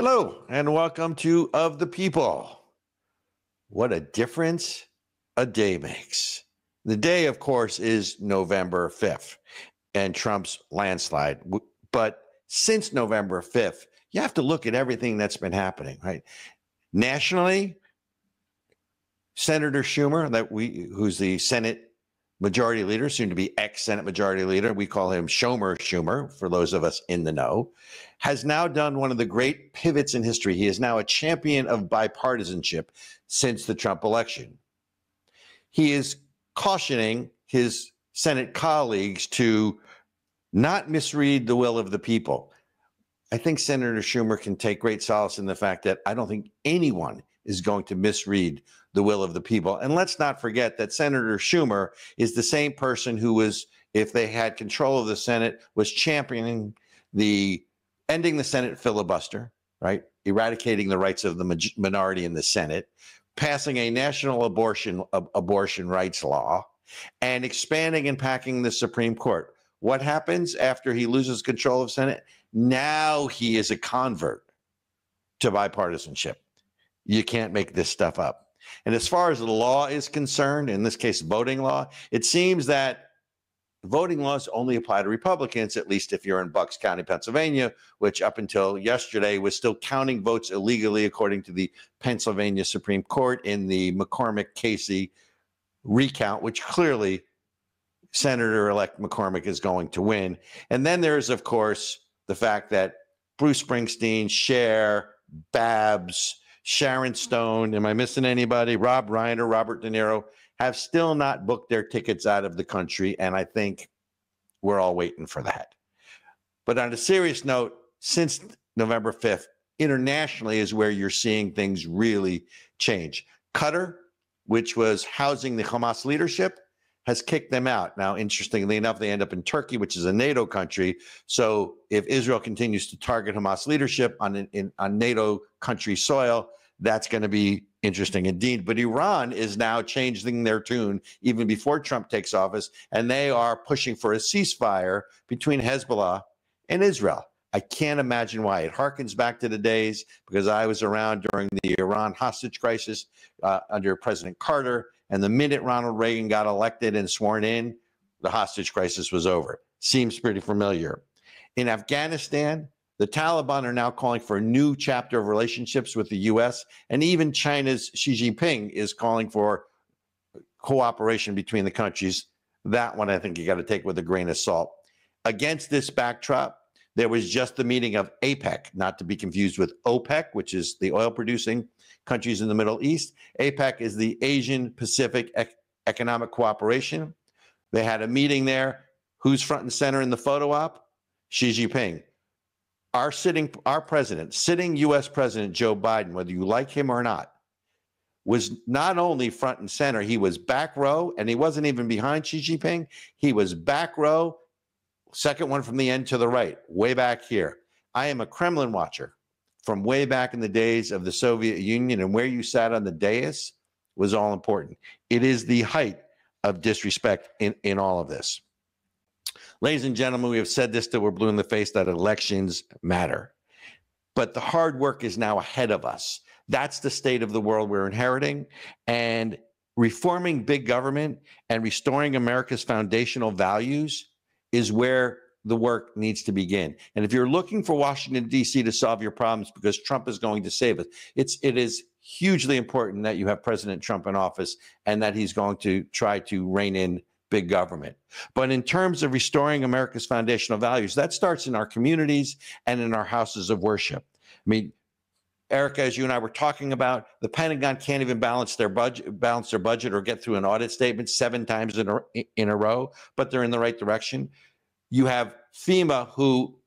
Hello, and welcome to Of the People. What a difference a day makes. The day, of course, is November 5th and Trump's landslide. But since November 5th, you have to look at everything that's been happening, right? Nationally, Senator Schumer, that we who's the Senate majority leader, soon to be ex Senate majority leader, we call him Shomer Schumer for those of us in the know, has now done one of the great pivots in history. He is now a champion of bipartisanship since the Trump election. He is cautioning his Senate colleagues to not misread the will of the people. I think Senator Schumer can take great solace in the fact that I don't think anyone is going to misread the will of the people. And let's not forget that Senator Schumer is the same person who was, if they had control of the Senate, was championing the ending the Senate filibuster, right? Eradicating the rights of the minority in the Senate, passing a national abortion uh, abortion rights law, and expanding and packing the Supreme Court. What happens after he loses control of Senate? Now he is a convert to bipartisanship. You can't make this stuff up. And as far as the law is concerned, in this case, voting law, it seems that voting laws only apply to Republicans, at least if you're in Bucks County, Pennsylvania, which up until yesterday was still counting votes illegally, according to the Pennsylvania Supreme Court in the McCormick Casey recount, which clearly Senator elect McCormick is going to win. And then there's, of course, the fact that Bruce Springsteen, Cher, Babs, Sharon Stone, am I missing anybody? Rob Reiner, Robert De Niro have still not booked their tickets out of the country. And I think we're all waiting for that. But on a serious note, since November 5th, internationally is where you're seeing things really change. Qatar, which was housing the Hamas leadership, has kicked them out. Now, interestingly enough, they end up in Turkey, which is a NATO country. So if Israel continues to target Hamas leadership on in, on NATO country soil, that's going to be interesting indeed. But Iran is now changing their tune even before Trump takes office, and they are pushing for a ceasefire between Hezbollah and Israel. I can't imagine why. It harkens back to the days because I was around during the Iran hostage crisis uh, under President Carter. And the minute Ronald Reagan got elected and sworn in, the hostage crisis was over. Seems pretty familiar. In Afghanistan, the Taliban are now calling for a new chapter of relationships with the US, and even China's Xi Jinping is calling for cooperation between the countries. That one I think you got to take with a grain of salt. Against this backdrop, there was just the meeting of APEC, not to be confused with OPEC, which is the oil producing countries in the Middle East. APEC is the Asian Pacific Economic Cooperation. They had a meeting there. Who's front and center in the photo op? Xi Jinping. Our sitting, our president, sitting U.S. President Joe Biden, whether you like him or not, was not only front and center, he was back row, and he wasn't even behind Xi Jinping. He was back row, second one from the end to the right, way back here. I am a Kremlin watcher from way back in the days of the Soviet Union, and where you sat on the dais was all important. It is the height of disrespect in, in all of this. Ladies and gentlemen, we have said this till we're blue in the face that elections matter. But the hard work is now ahead of us. That's the state of the world we're inheriting. And reforming big government and restoring America's foundational values is where the work needs to begin. And if you're looking for Washington D.C. to solve your problems because Trump is going to save us, it's it is hugely important that you have President Trump in office and that he's going to try to rein in big government. But in terms of restoring America's foundational values, that starts in our communities and in our houses of worship. I mean, Ericka, as you and I were talking about, the Pentagon can't even balance their budget, balance their budget, or get through an audit statement seven times in a, in a row. But they're in the right direction. You have FEMA, who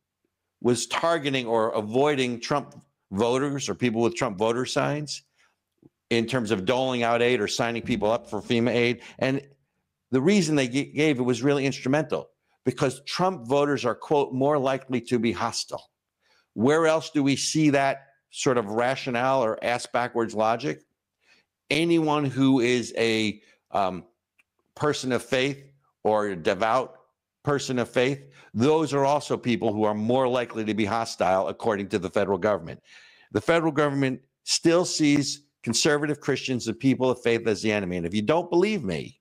was targeting or avoiding Trump voters or people with Trump voter signs in terms of doling out aid or signing people up for FEMA aid. And the reason they gave it was really instrumental because Trump voters are, quote, more likely to be hostile. Where else do we see that sort of rationale or ass backwards logic? Anyone who is a um, person of faith or a devout person of faith, those are also people who are more likely to be hostile according to the federal government. The federal government still sees conservative Christians and people of faith as the enemy. And if you don't believe me,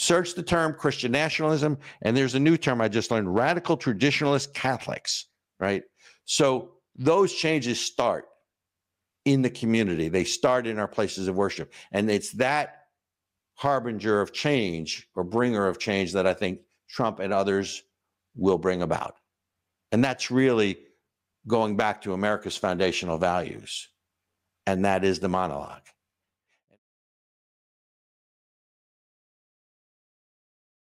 search the term Christian nationalism, and there's a new term I just learned radical traditionalist Catholics, right? So those changes start in the community, they start in our places of worship. And it's that harbinger of change or bringer of change that I think Trump and others will bring about. And that's really going back to America's foundational values. And that is the monologue.